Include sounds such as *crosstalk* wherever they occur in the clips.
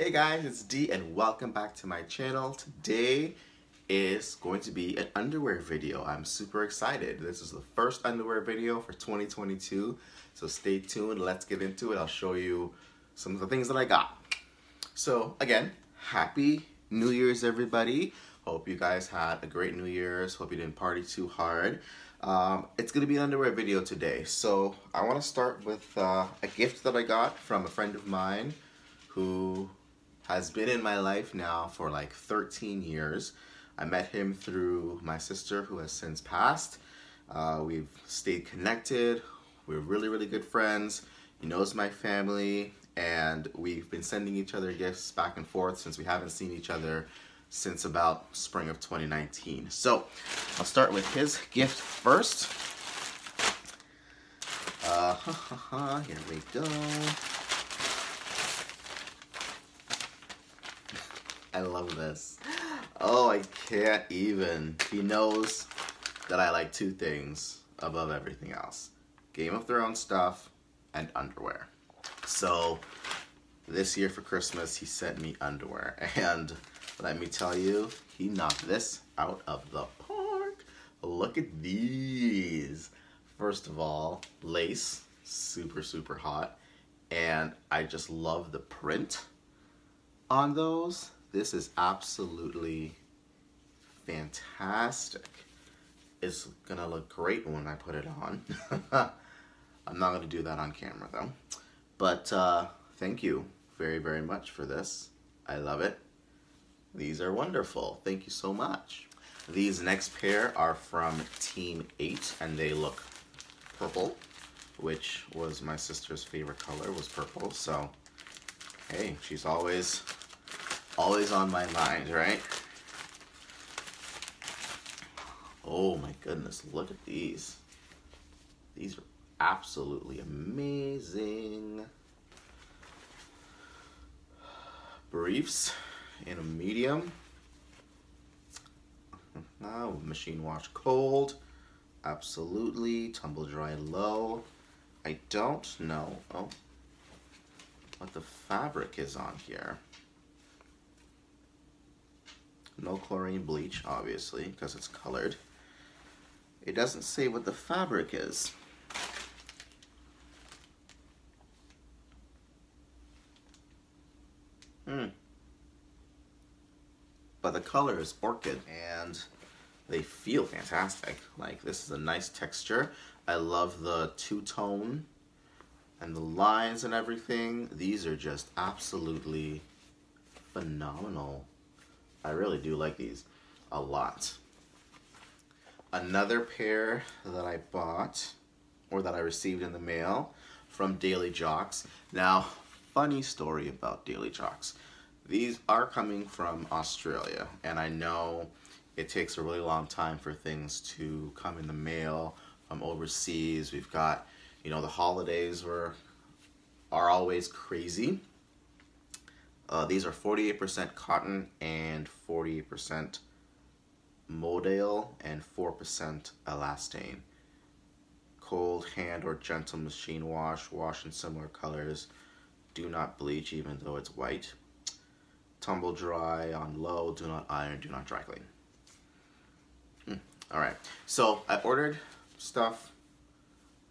Hey guys, it's D and welcome back to my channel. Today is going to be an underwear video. I'm super excited. This is the first underwear video for 2022, so stay tuned. Let's get into it. I'll show you some of the things that I got. So again, happy New Year's everybody. Hope you guys had a great New Year's. Hope you didn't party too hard. Um, it's gonna be an underwear video today. So I wanna start with uh, a gift that I got from a friend of mine who has been in my life now for like 13 years. I met him through my sister who has since passed. Uh, we've stayed connected. We're really, really good friends. He knows my family and we've been sending each other gifts back and forth since we haven't seen each other since about spring of 2019. So I'll start with his gift first. Uh, *laughs* ha, ha, ha, here we go. I love this. Oh, I can't even. He knows that I like two things above everything else. Game of Thrones stuff and underwear. So this year for Christmas, he sent me underwear. *laughs* And let me tell you, he knocked this out of the park. Look at these. First of all, lace, super, super hot. And I just love the print on those. This is absolutely fantastic. It's gonna look great when I put it on. *laughs* I'm not gonna do that on camera though. But uh, thank you very, very much for this. I love it. These are wonderful. Thank you so much. These next pair are from Team 8 and they look purple, which was my sister's favorite color was purple. So, hey, she's always always on my mind, right? Oh my goodness, look at these. These are absolutely amazing. Briefs in a medium. Uh, *laughs* machine wash cold. Absolutely. Tumble dry low. I don't know oh, what the fabric is on here. No chlorine bleach, obviously, because it's colored. It doesn't say what the fabric is. Hmm. But the color is orchid and they feel fantastic. Like this is a nice texture. I love the two-tone and the lines and everything. These are just absolutely phenomenal. I really do like these a lot. Another pair that I bought or that I received in the mail from Daily Jocks. Now, funny story about Daily Jocks. These are coming from Australia and I know it takes a really long time for things to come in the mail from overseas. We've got, you know, the holidays were are always crazy uh, these are 48% cotton and 48% modal and 4% elastane. Cold hand or gentle machine wash, wash in similar colors. Do not bleach even though it's white. Tumble dry on low, do not iron, do not dry clean. Hmm. All right, so I ordered stuff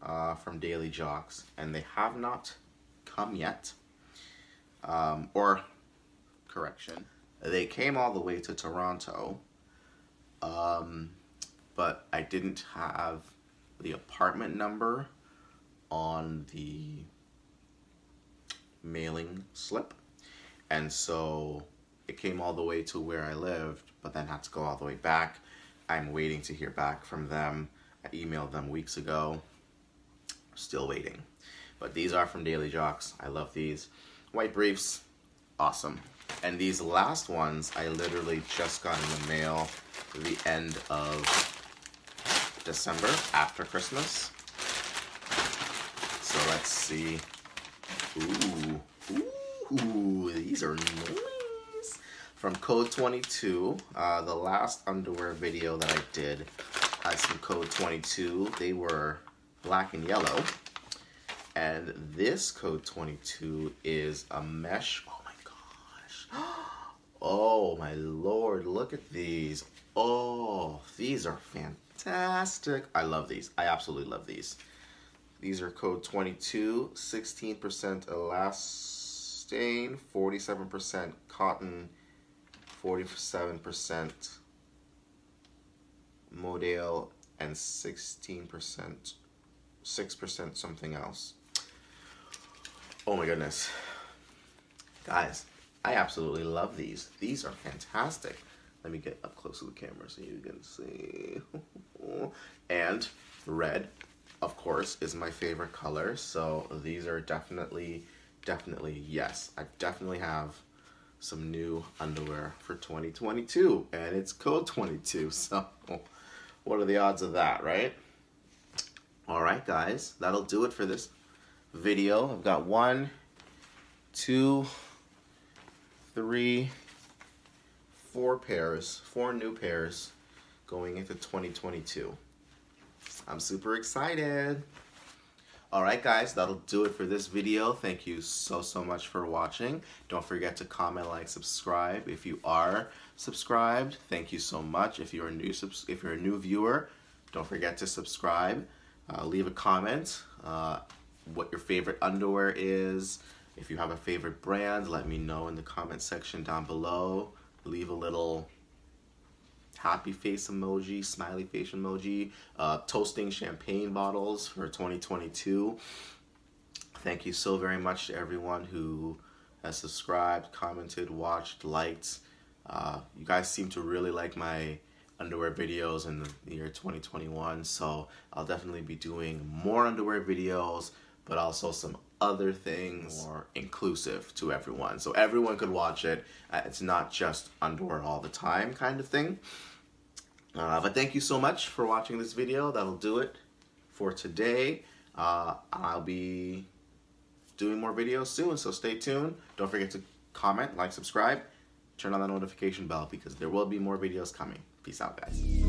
uh, from Daily Jocks and they have not come yet um, or correction, they came all the way to Toronto, um, but I didn't have the apartment number on the mailing slip. And so it came all the way to where I lived, but then had to go all the way back. I'm waiting to hear back from them. I emailed them weeks ago. Still waiting. But these are from Daily Jocks. I love these. White briefs, awesome. And these last ones, I literally just got in the mail the end of December, after Christmas. So let's see. Ooh, ooh, these are nice. From Code 22, uh, the last underwear video that I did had some Code 22. They were black and yellow. And this code 22 is a mesh. Oh my gosh. *gasps* Oh my lord, look at these. Oh, these are fantastic. I love these. I absolutely love these. These are code 22, 16% elastane, 47% cotton, 47% modal, and 16%, 6% something else. Oh my goodness. Guys, I absolutely love these. These are fantastic. Let me get up close to the camera so you can see. *laughs* and red, of course, is my favorite color. So these are definitely, definitely, yes. I definitely have some new underwear for 2022 and it's code 22. *laughs* So what are the odds of that, right? All right, guys, that'll do it for this video. I've got one, two, three, four pairs, four new pairs going into 2022. I'm super excited. All right, guys, that'll do it for this video. Thank you so, so much for watching. Don't forget to comment, like, subscribe. If you are subscribed, thank you so much. If you're a new, if you're a new viewer, don't forget to subscribe. Uh, leave a comment, uh, what your favorite underwear is, if you have a favorite brand, let me know in the comment section down below. Leave a little happy face emoji, smiley face emoji, uh, toasting champagne bottles for 2022. Thank you so very much to everyone who has subscribed, commented, watched, liked. Uh, you guys seem to really like my underwear videos in the year 2021, so I'll definitely be doing more underwear videos, but also some other things more inclusive to everyone. So everyone could watch it. Uh, it's not just underwear all the time kind of thing. Uh, but thank you so much for watching this video. That'll do it for today. Uh, I'll be doing more videos soon, so stay tuned. Don't forget to comment, like, subscribe, turn on the notification bell because there will be more videos coming. Peace out, guys.